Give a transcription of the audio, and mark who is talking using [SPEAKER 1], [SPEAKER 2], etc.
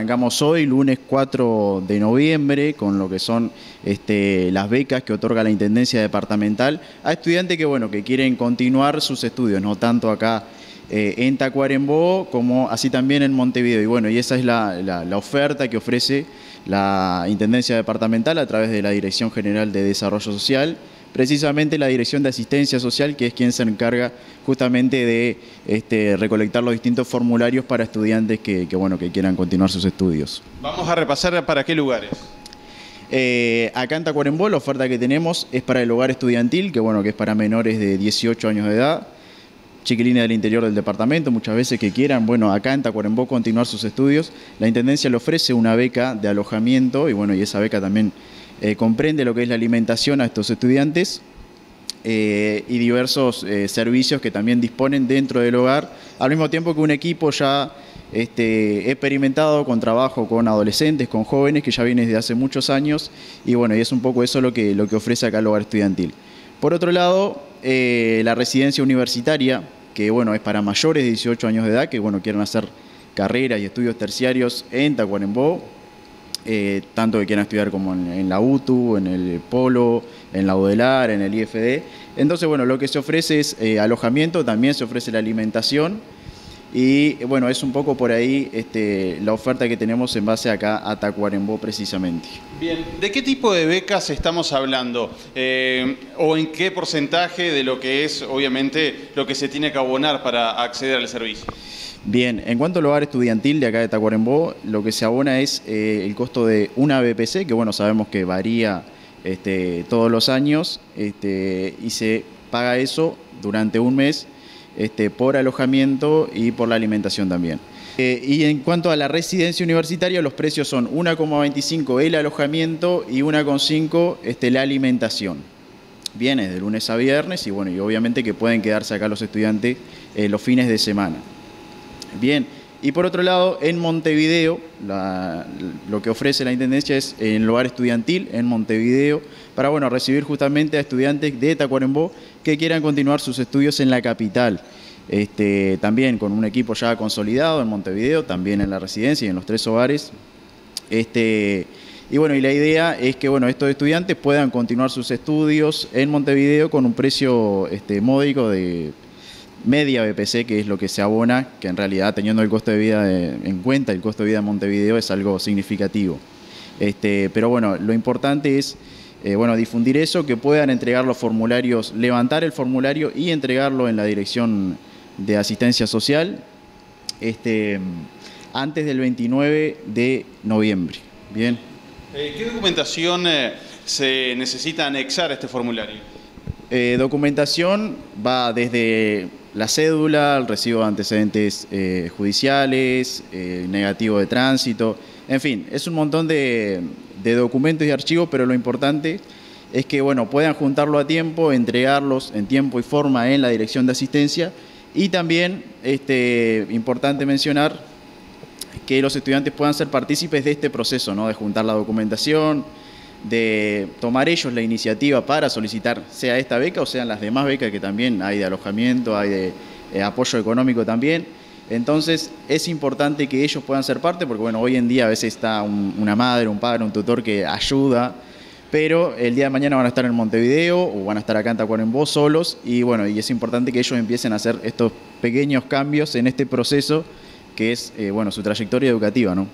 [SPEAKER 1] Arrancamos hoy, lunes 4 de noviembre, con lo que son este, las becas que otorga la Intendencia Departamental a estudiantes que, bueno, que quieren continuar sus estudios, no tanto acá eh, en Tacuarembó como así también en Montevideo. Y bueno, y esa es la, oferta que ofrece la Intendencia Departamental a través de la Dirección General de Desarrollo Social precisamente la Dirección de Asistencia Social, que es quien se encarga justamente de este, recolectar los distintos formularios para estudiantes que, bueno, que quieran continuar sus estudios.
[SPEAKER 2] Vamos a repasar para qué lugares.
[SPEAKER 1] Eh, acá en Tacuarembó la oferta que tenemos es para el hogar estudiantil, que bueno, que es para menores de 18 años de edad, chiquilines del interior del departamento, muchas veces que quieran, bueno, acá en Tacuarembó continuar sus estudios. La Intendencia le ofrece una beca de alojamiento y bueno, y esa beca también eh, comprende lo que es la alimentación a estos estudiantes eh, y diversos eh, servicios que también disponen dentro del hogar, al mismo tiempo que un equipo ya este, experimentado con trabajo con adolescentes, con jóvenes, que ya viene desde hace muchos años, y bueno, y es un poco eso lo que, lo que ofrece acá el hogar estudiantil. Por otro lado, la residencia universitaria, que bueno, es para mayores de 18 años de edad, que bueno, quieren hacer carreras y estudios terciarios en Tacuarembó, eh, tanto que quieran estudiar como en, la UTU, en el Polo, en la UDELAR, en el IFD. Entonces, bueno, lo que se ofrece es eh, alojamiento, también se ofrece la alimentación y bueno, es un poco por ahí este, la oferta que tenemos en base acá a Tacuarembó precisamente.
[SPEAKER 2] Bien, ¿de qué tipo de becas estamos hablando? Eh, ¿O en qué porcentaje de lo que es, obviamente, lo que se tiene que abonar para acceder al servicio?
[SPEAKER 1] Bien, en cuanto al hogar estudiantil de acá de Tacuarembó, lo que se abona es eh, el costo de una BPC, que bueno, sabemos que varía este, todos los años, este, y se paga eso durante un mes este, por alojamiento y por la alimentación también. Eh, y en cuanto a la residencia universitaria, los precios son 1,25 el alojamiento y 1,5 este, la alimentación. Viene de lunes a viernes y bueno, y obviamente que pueden quedarse acá los estudiantes eh, los fines de semana. Bien, y por otro lado, en Montevideo, lo que ofrece la Intendencia es en lugar estudiantil, en Montevideo, para bueno, recibir justamente a estudiantes de Tacuarembó que quieran continuar sus estudios en la capital. Este, también con un equipo ya consolidado en Montevideo, también en la residencia y en los tres hogares. Este, y bueno, y la idea es que bueno, estos estudiantes puedan continuar sus estudios en Montevideo con un precio este, módico de media BPC, que es lo que se abona, que en realidad teniendo el costo de vida en cuenta, el costo de vida de Montevideo es algo significativo. Este, pero bueno, lo importante es eh, bueno, difundir eso, que puedan entregar los formularios, levantar el formulario y entregarlo en la dirección de asistencia social este, antes del 29 de noviembre. Bien.
[SPEAKER 2] Eh, ¿Qué documentación eh, se necesita anexar a este formulario?
[SPEAKER 1] documentación va desde la cédula, el recibo de antecedentes eh, judiciales, eh, negativo de tránsito, en fin, es un montón de, documentos y archivos, pero lo importante es que bueno, puedan juntarlo a tiempo, entregarlos en tiempo y forma en la dirección de asistencia y también, este, importante mencionar, que los estudiantes puedan ser partícipes de este proceso, ¿no? de juntar la documentación, de tomar ellos la iniciativa para solicitar sea esta beca o sean las demás becas que también hay de alojamiento, hay de eh, apoyo económico también. Entonces es importante que ellos puedan ser parte porque bueno, hoy en día a veces está una madre, un padre, un tutor que ayuda, pero el día de mañana van a estar en Montevideo o van a estar acá en Tacuarembó solos y bueno, y es importante que ellos empiecen a hacer estos pequeños cambios en este proceso que es eh, bueno, su trayectoria educativa, ¿no?